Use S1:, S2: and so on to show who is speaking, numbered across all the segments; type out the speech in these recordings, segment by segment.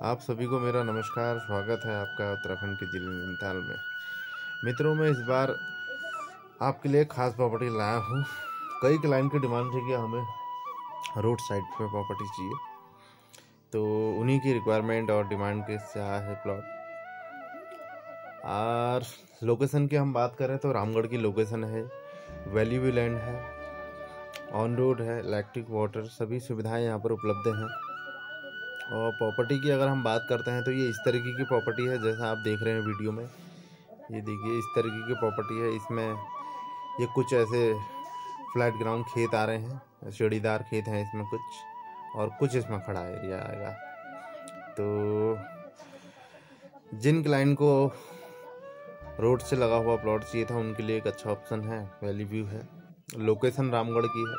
S1: आप सभी को मेरा नमस्कार, स्वागत है आपका उत्तराखंड के ज़िले नैनीताल में। मित्रों, मैं इस बार आपके लिए खास प्रॉपर्टी लाया हूँ। कई क्लाइंट की डिमांड थी कि हमें रोड साइड पे प्रॉपर्टी चाहिए। तो उन्हीं की रिक्वायरमेंट और डिमांड के से आया है प्लॉट और लोकेशन की हम बात करें तो रामगढ़ की लोकेशन है वैली व्यू लैंड है ऑन रोड है इलेक्ट्रिक वाटर सभी सुविधाएँ यहाँ पर उपलब्ध हैं। और प्रॉपर्टी की अगर हम बात करते हैं तो ये इस तरीके की प्रॉपर्टी है, जैसा आप देख रहे हैं वीडियो में। ये देखिए, इस तरीके की प्रॉपर्टी है। इसमें ये कुछ ऐसे फ्लैट ग्राउंड खेत आ रहे हैं सीढ़ीदार खेत हैं इसमें कुछ, और कुछ इसमें खड़ा एरिया आएगा। तो जिन क्लाइंट को रोड से लगा हुआ प्लॉट चाहिए था, उनके लिए एक अच्छा ऑप्शन है वैली व्यू है। लोकेशन रामगढ़ की है।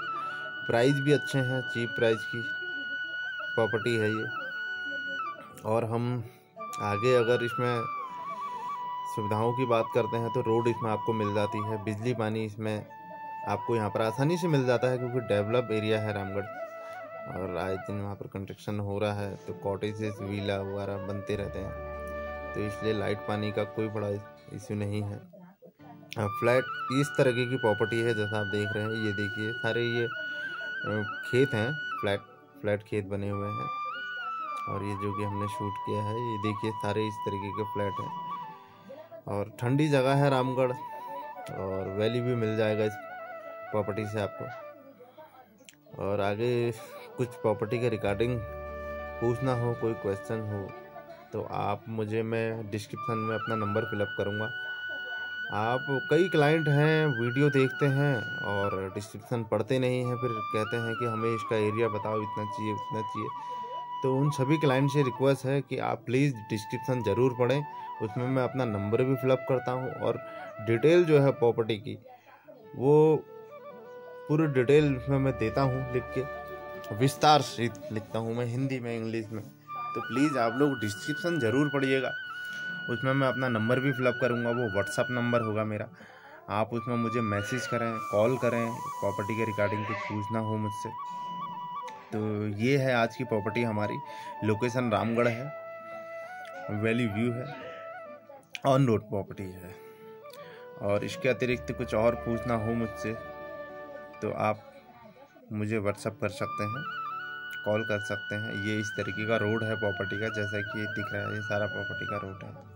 S1: प्राइस भी अच्छे हैं चीप प्राइस की प्रॉपर्टी है ये। और हम आगे अगर इसमें सुविधाओं की बात करते हैं तो रोड इसमें आपको मिल जाती है, बिजली पानी इसमें आपको यहाँ पर आसानी से मिल जाता है, क्योंकि डेवलप एरिया है रामगढ़। और आए दिन वहाँ पर कंस्ट्रक्शन हो रहा है तो कॉटेजेस, वीला वगैरह बनते रहते हैं। तो इसलिए लाइट पानी का कोई बड़ा इश्यू नहीं है। फ्लैट इस तरह की प्रॉपर्टी है, जैसा आप देख रहे हैं, ये देखिए, सारे ये खेत हैं, फ्लैट फ्लैट खेत बने हुए हैं। और ये जो कि हमने शूट किया है, ये देखिए सारे इस तरीके के फ्लैट हैं। और ठंडी जगह है रामगढ़, और वैली भी मिल जाएगा इस प्रॉपर्टी से आपको। और आगे कुछ प्रॉपर्टी के रिगार्डिंग पूछना हो, कोई क्वेश्चन हो तो आप मुझे, मैं डिस्क्रिप्शन में अपना नंबर फिलअप करूँगा। आप, कई क्लाइंट हैं वीडियो देखते हैं और डिस्क्रिप्शन पढ़ते नहीं हैं, फिर कहते हैं कि हमें इसका एरिया बताओ, इतना चाहिए, उतना चाहिए। तो उन सभी क्लाइंट से रिक्वेस्ट है कि आप प्लीज़ डिस्क्रिप्शन ज़रूर पढ़ें। उसमें मैं अपना नंबर भी फिलअप करता हूँ और डिटेल जो है प्रॉपर्टी की, वो पूरी डिटेल में मैं देता हूँ लिख के। विस्तार से लिखता हूँ मैं हिंदी में, इंग्लिश में। तो प्लीज़ आप लोग डिस्क्रिप्शन ज़रूर पढ़िएगा। उसमें मैं अपना नंबर भी फिलअप करूँगा, वो व्हाट्सअप नंबर होगा मेरा। आप उसमें मुझे मैसेज करें कॉल करें प्रॉपर्टी के रिगार्डिंग कुछ पूछना हो मुझसे। तो ये है आज की प्रॉपर्टी हमारी। लोकेशन रामगढ़ है। वैली व्यू है। ऑन रोड प्रॉपर्टी है। और इसके अतिरिक्त कुछ और पूछना हो मुझसे तो आप मुझे व्हाट्सअप कर सकते हैं कॉल कर सकते हैं। ये इस तरीके का रोड है प्रॉपर्टी का, जैसा कि दिख रहा है, ये सारा प्रॉपर्टी का रोड है।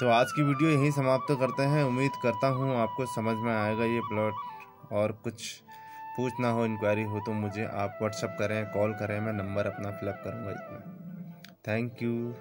S1: तो आज की वीडियो यहीं समाप्त करते हैं। उम्मीद करता हूँ आपको समझ में आएगा ये प्लॉट और कुछ पूछना हो इंक्वायरी हो तो मुझे आप व्हाट्सअप करें कॉल करें, मैं नंबर अपना फिलअप करूँगा इसमें। Thank you